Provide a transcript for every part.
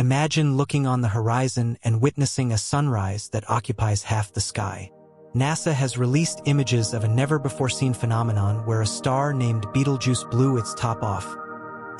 Imagine looking on the horizon and witnessing a sunrise that occupies half the sky. NASA has released images of a never-before-seen phenomenon where a star named Betelgeuse blew its top off,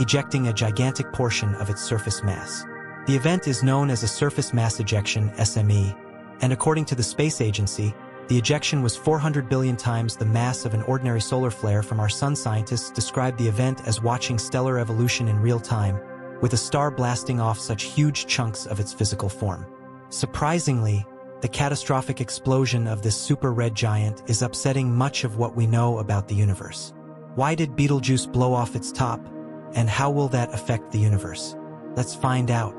ejecting a gigantic portion of its surface mass. The event is known as a surface mass ejection, SME, and according to the Space Agency, the ejection was 400 billion times the mass of an ordinary solar flare from our sun scientists described the event as watching stellar evolution in real time, with a star blasting off such huge chunks of its physical form. Surprisingly, the catastrophic explosion of this super red giant is upsetting much of what we know about the universe. Why did Betelgeuse blow off its top? And how will that affect the universe? Let's find out.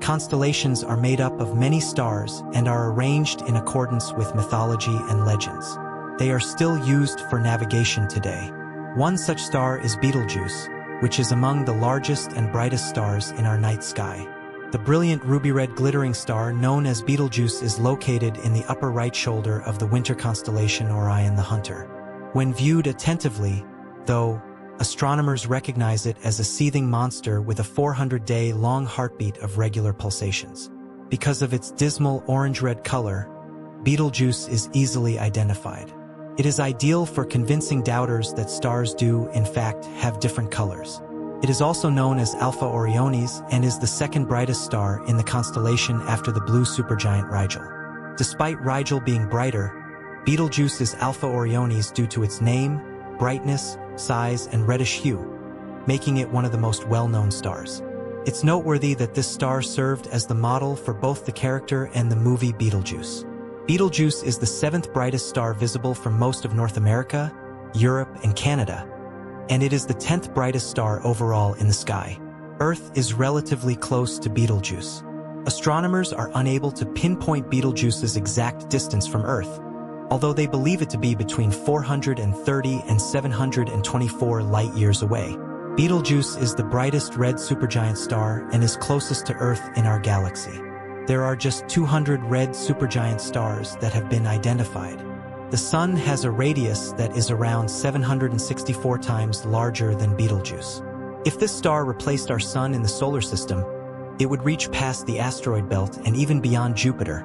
Constellations are made up of many stars and are arranged in accordance with mythology and legends. They are still used for navigation today. One such star is Betelgeuse, which is among the largest and brightest stars in our night sky. The brilliant ruby-red glittering star known as Betelgeuse is located in the upper right shoulder of the winter constellation Orion the Hunter. When viewed attentively, though, astronomers recognize it as a seething monster with a 400-day long heartbeat of regular pulsations. Because of its dismal orange-red color, Betelgeuse is easily identified. It is ideal for convincing doubters that stars do, in fact, have different colors. It is also known as Alpha Orionis and is the second brightest star in the constellation after the blue supergiant Rigel. Despite Rigel being brighter, Betelgeuse is Alpha Orionis due to its name, brightness, size, and reddish hue, making it one of the most well-known stars. It's noteworthy that this star served as the model for both the character and the movie Beetlejuice. Betelgeuse is the seventh brightest star visible from most of North America, Europe, and Canada, and it is the 10th brightest star overall in the sky. Earth is relatively close to Betelgeuse. Astronomers are unable to pinpoint Betelgeuse's exact distance from Earth, although they believe it to be between 430 and 724 light-years away. Betelgeuse is the brightest red supergiant star and is closest to Earth in our galaxy. There are just 200 red supergiant stars that have been identified, the Sun has a radius that is around 764 times larger than Betelgeuse. If this star replaced our Sun in the solar system, it would reach past the asteroid belt and even beyond Jupiter,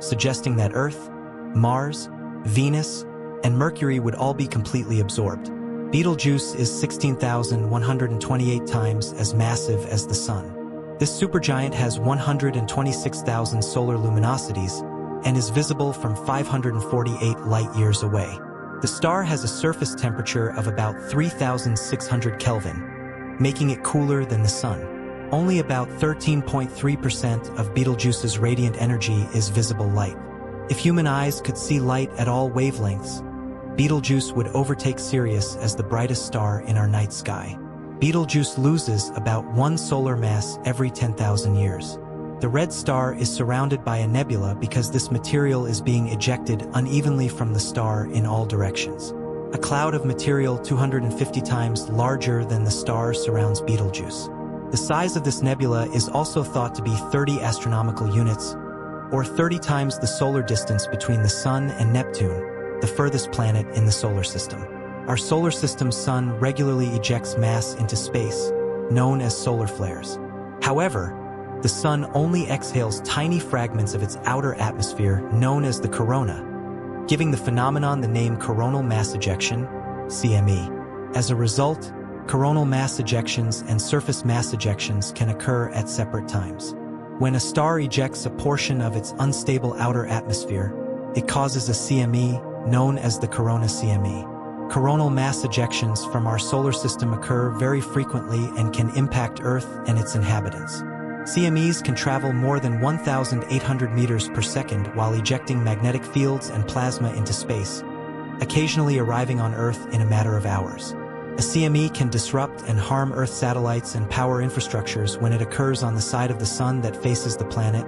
suggesting that Earth, Mars, Venus, and Mercury would all be completely absorbed. Betelgeuse is 16,128 times as massive as the Sun. This supergiant has 126,000 solar luminosities, and is visible from 548 light-years away. The star has a surface temperature of about 3,600 Kelvin, making it cooler than the Sun. Only about 13.3% of Betelgeuse's radiant energy is visible light. If human eyes could see light at all wavelengths, Betelgeuse would overtake Sirius as the brightest star in our night sky. Betelgeuse loses about one solar mass every 10,000 years. The red star is surrounded by a nebula because this material is being ejected unevenly from the star in all directions. A cloud of material 250 times larger than the star surrounds Betelgeuse. The size of this nebula is also thought to be 30 astronomical units, or 30 times the solar distance between the Sun and Neptune, the furthest planet in the solar system. Our solar system's sun regularly ejects mass into space, known as solar flares. However, the sun only exhales tiny fragments of its outer atmosphere known as the corona, giving the phenomenon the name coronal mass ejection, CME. As a result, coronal mass ejections and surface mass ejections can occur at separate times. When a star ejects a portion of its unstable outer atmosphere, it causes a CME known as the corona CME. Coronal mass ejections from our solar system occur very frequently and can impact Earth and its inhabitants. CMEs can travel more than 1,800 meters per second while ejecting magnetic fields and plasma into space, occasionally arriving on Earth in a matter of hours. A CME can disrupt and harm Earth satellites and power infrastructures when it occurs on the side of the sun that faces the planet,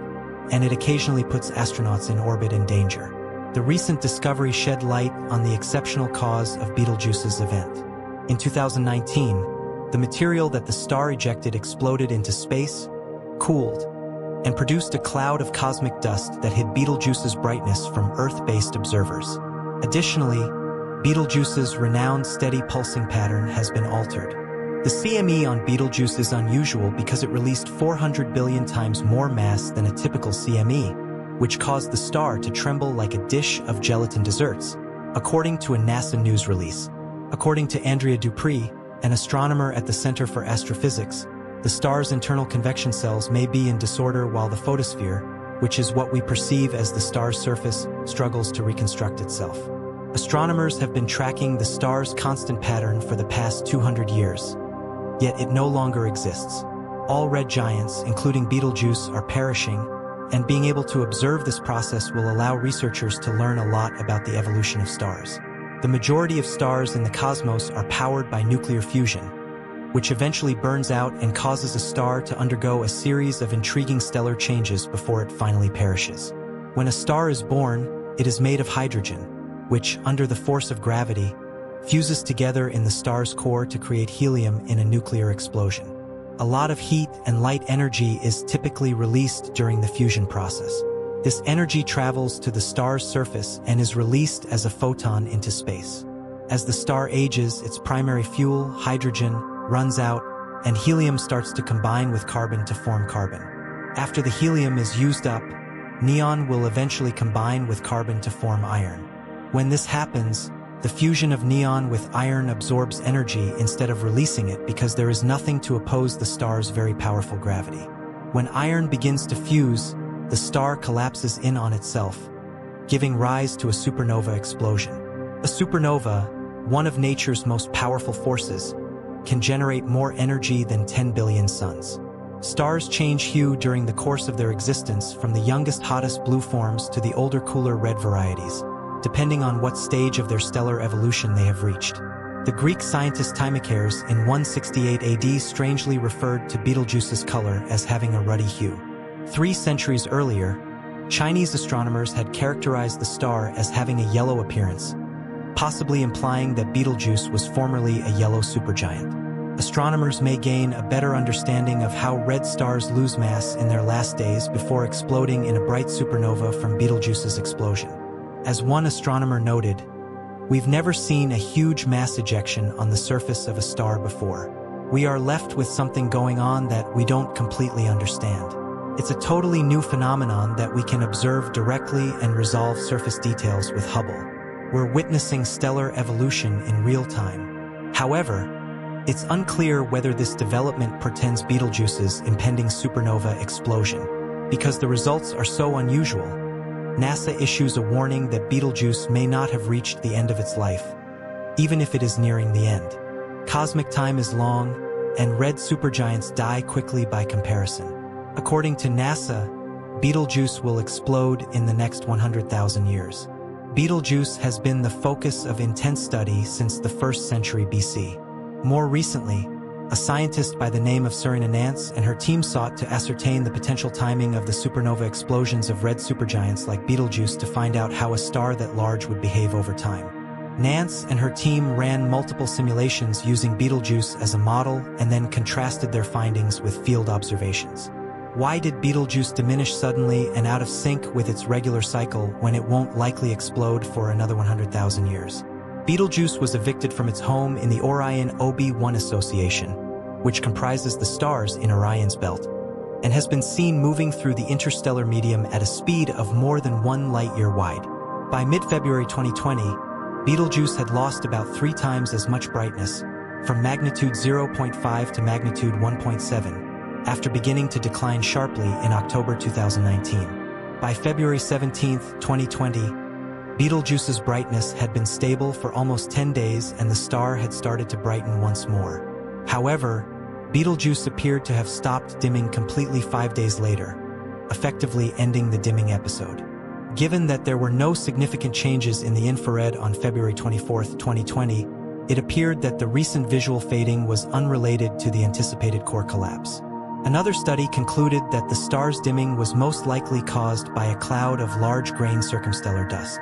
and it occasionally puts astronauts in orbit in danger. The recent discovery shed light on the exceptional cause of Betelgeuse's event. In 2019, the material that the star ejected exploded into space, cooled, and produced a cloud of cosmic dust that hid Betelgeuse's brightness from Earth-based observers. Additionally, Betelgeuse's renowned steady pulsing pattern has been altered, The CME on Betelgeuse is unusual because it released 400 billion times more mass than a typical CME, which caused the star to tremble like a dish of gelatin desserts, according to a NASA news release. According to Andrea Dupree, an astronomer at the Center for Astrophysics, the star's internal convection cells may be in disorder while the photosphere, which is what we perceive as the star's surface, struggles to reconstruct itself. Astronomers have been tracking the star's constant pattern for the past 200 years, yet it no longer exists. All red giants, including Betelgeuse, are perishing, and being able to observe this process will allow researchers to learn a lot about the evolution of stars. The majority of stars in the cosmos are powered by nuclear fusion, which eventually burns out and causes a star to undergo a series of intriguing stellar changes before it finally perishes. When a star is born, it is made of hydrogen, which, under the force of gravity, fuses together in the star's core to create helium in a nuclear explosion. A lot of heat and light energy is typically released during the fusion process. This energy travels to the star's surface and is released as a photon into space. As the star ages, its primary fuel, hydrogen, runs out, and helium starts to combine with carbon to form carbon. After the helium is used up, neon will eventually combine with carbon to form iron. When this happens, the fusion of neon with iron absorbs energy instead of releasing it because there is nothing to oppose the star's very powerful gravity. When iron begins to fuse, the star collapses in on itself, giving rise to a supernova explosion. A supernova, one of nature's most powerful forces, can generate more energy than 10 billion suns. Stars change hue during the course of their existence from the youngest hottest blue forms to the older cooler red varieties, depending on what stage of their stellar evolution they have reached. The Greek scientist Thymachères in 168 AD strangely referred to Betelgeuse's color as having a ruddy hue. Three centuries earlier, Chinese astronomers had characterized the star as having a yellow appearance, possibly implying that Betelgeuse was formerly a yellow supergiant. Astronomers may gain a better understanding of how red stars lose mass in their last days before exploding in a bright supernova from Betelgeuse's explosion. As one astronomer noted, we've never seen a huge mass ejection on the surface of a star before. We are left with something going on that we don't completely understand. It's a totally new phenomenon that we can observe directly and resolve surface details with Hubble. We're witnessing stellar evolution in real time. However, it's unclear whether this development portends Betelgeuse's impending supernova explosion. Because the results are so unusual, NASA issues a warning that Betelgeuse may not have reached the end of its life, even if it is nearing the end. Cosmic time is long, and red supergiants die quickly by comparison. According to NASA, Betelgeuse will explode in the next 100,000 years. Betelgeuse has been the focus of intense study since the 1st century BC. More recently, a scientist by the name of Serena Nance and her team sought to ascertain the potential timing of the supernova explosions of red supergiants like Betelgeuse to find out how a star that large would behave over time. Nance and her team ran multiple simulations using Betelgeuse as a model and then contrasted their findings with field observations. Why did Betelgeuse diminish suddenly and out of sync with its regular cycle when it won't likely explode for another 100,000 years? Betelgeuse was evicted from its home in the Orion OB1 Association, which comprises the stars in Orion's belt, and has been seen moving through the interstellar medium at a speed of more than one light-year wide. By mid-February 2020, Betelgeuse had lost about three times as much brightness, from magnitude 0.5 to magnitude 1.7, after beginning to decline sharply in October 2019. By February 17, 2020, Betelgeuse's brightness had been stable for almost 10 days and the star had started to brighten once more. However, Betelgeuse appeared to have stopped dimming completely five days later, effectively ending the dimming episode. Given that there were no significant changes in the infrared on February 24, 2020, it appeared that the recent visual fading was unrelated to the anticipated core collapse. Another study concluded that the star's dimming was most likely caused by a cloud of large-grain circumstellar dust.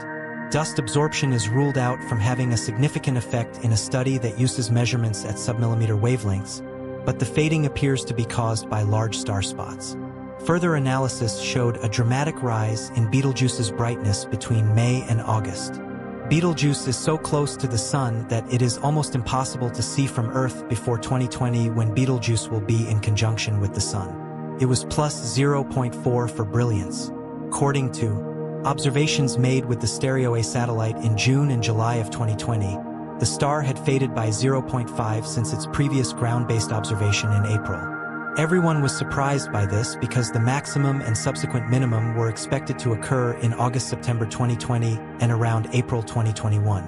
Dust absorption is ruled out from having a significant effect in a study that uses measurements at submillimeter wavelengths, but the fading appears to be caused by large star spots. Further analysis showed a dramatic rise in Betelgeuse's brightness between May and August. Betelgeuse is so close to the Sun that it is almost impossible to see from Earth before 2020 when Betelgeuse will be in conjunction with the Sun. It was plus 0.4 for brilliance. According to observations made with the Stereo-A satellite in June and July of 2020, the star had faded by 0.5 since its previous ground-based observation in April. Everyone was surprised by this because the maximum and subsequent minimum were expected to occur in August-September 2020 and around April 2021,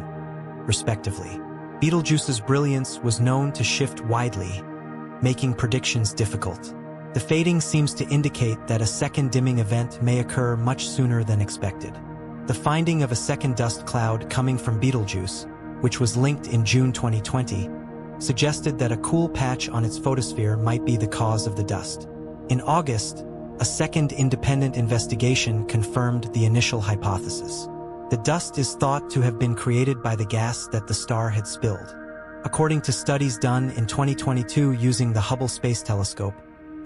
respectively. Betelgeuse's brilliance was known to shift widely, making predictions difficult. The fading seems to indicate that a second dimming event may occur much sooner than expected. The finding of a second dust cloud coming from Betelgeuse, which was linked in June 2020, suggested that a cool patch on its photosphere might be the cause of the dust. In August, a second independent investigation confirmed the initial hypothesis. The dust is thought to have been created by the gas that the star had spilled. According to studies done in 2022 using the Hubble Space Telescope,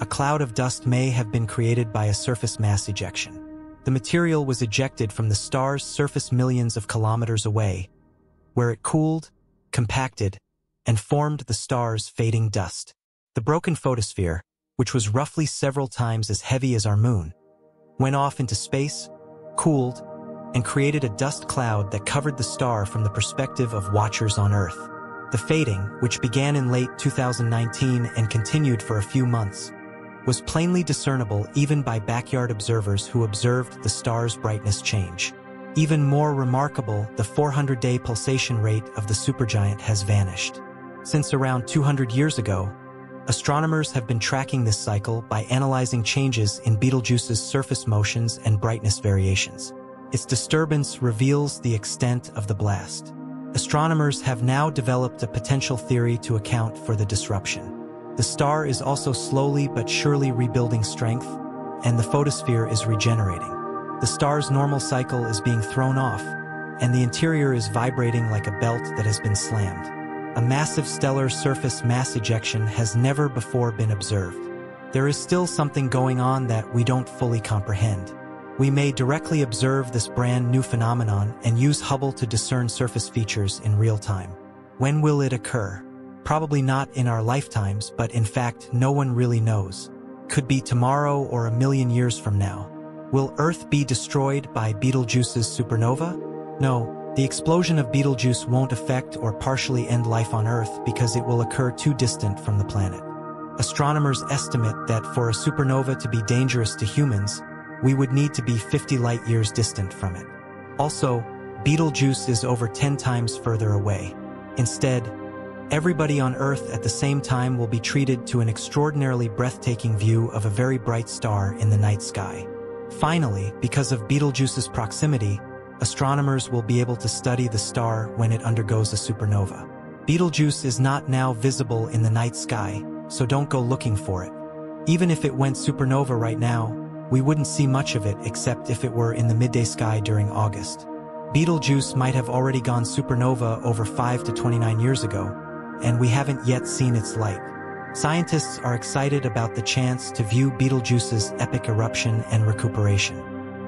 a cloud of dust may have been created by a surface mass ejection. The material was ejected from the star's surface millions of kilometers away, where it cooled, compacted, and formed the star's fading dust. The broken photosphere, which was roughly several times as heavy as our moon, went off into space, cooled, and created a dust cloud that covered the star from the perspective of watchers on Earth. The fading, which began in late 2019 and continued for a few months, was plainly discernible even by backyard observers who observed the star's brightness change. Even more remarkable, the 400-day pulsation rate of the supergiant has vanished. Since around 200 years ago, astronomers have been tracking this cycle by analyzing changes in Betelgeuse's surface motions and brightness variations. Its disturbance reveals the extent of the blast. Astronomers have now developed a potential theory to account for the disruption. The star is also slowly but surely rebuilding strength, and the photosphere is regenerating. The star's normal cycle is being thrown off, and the interior is vibrating like a belt that has been slammed. A massive stellar surface mass ejection has never before been observed. There is still something going on that we don't fully comprehend. We may directly observe this brand new phenomenon and use Hubble to discern surface features in real time. When will it occur? Probably not in our lifetimes, but in fact, no one really knows. Could be tomorrow or a million years from now. Will Earth be destroyed by Betelgeuse's supernova? No, the explosion of Betelgeuse won't affect or partially end life on Earth because it will occur too distant from the planet. Astronomers estimate that for a supernova to be dangerous to humans, we would need to be 50 light years distant from it. Also, Betelgeuse is over 10 times further away. Instead, everybody on Earth at the same time will be treated to an extraordinarily breathtaking view of a very bright star in the night sky. Finally, because of Betelgeuse's proximity, astronomers will be able to study the star when it undergoes a supernova. Betelgeuse is not now visible in the night sky, so don't go looking for it. Even if it went supernova right now, we wouldn't see much of it except if it were in the midday sky during August. Betelgeuse might have already gone supernova over 5 to 29 years ago, and we haven't yet seen its light. Scientists are excited about the chance to view Betelgeuse's epic eruption and recuperation.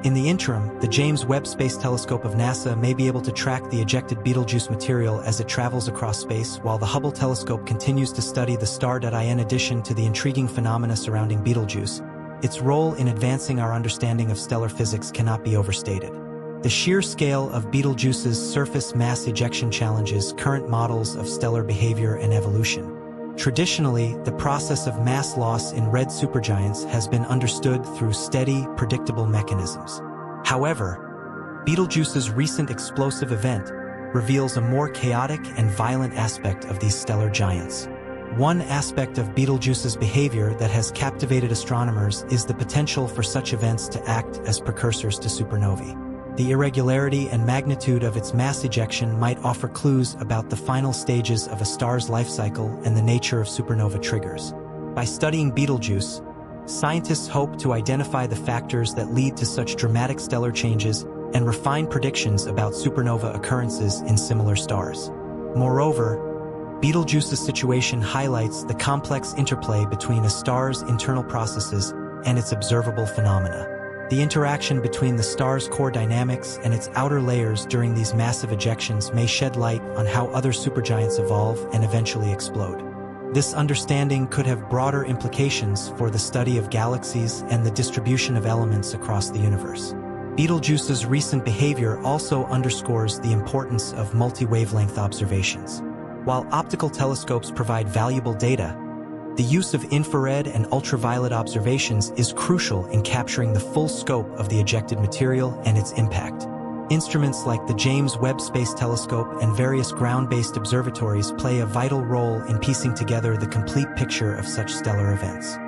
In the interim, the James Webb Space Telescope of NASA may be able to track the ejected Betelgeuse material as it travels across space, while the Hubble telescope continues to study the star. In addition to the intriguing phenomena surrounding Betelgeuse, its role in advancing our understanding of stellar physics cannot be overstated. The sheer scale of Betelgeuse's surface mass ejection challenges current models of stellar behavior and evolution. Traditionally, the process of mass loss in red supergiants has been understood through steady, predictable mechanisms. However, Betelgeuse's recent explosive event reveals a more chaotic and violent aspect of these stellar giants. One aspect of Betelgeuse's behavior that has captivated astronomers is the potential for such events to act as precursors to supernovae. The irregularity and magnitude of its mass ejection might offer clues about the final stages of a star's life cycle and the nature of supernova triggers. By studying Betelgeuse, scientists hope to identify the factors that lead to such dramatic stellar changes and refine predictions about supernova occurrences in similar stars. Moreover, Betelgeuse's situation highlights the complex interplay between a star's internal processes and its observable phenomena. The interaction between the star's core dynamics and its outer layers during these massive ejections may shed light on how other supergiants evolve and eventually explode. This understanding could have broader implications for the study of galaxies and the distribution of elements across the universe. Betelgeuse's recent behavior also underscores the importance of multi-wavelength observations. While optical telescopes provide valuable data, the use of infrared and ultraviolet observations is crucial in capturing the full scope of the ejected material and its impact. Instruments like the James Webb Space Telescope and various ground-based observatories play a vital role in piecing together the complete picture of such stellar events.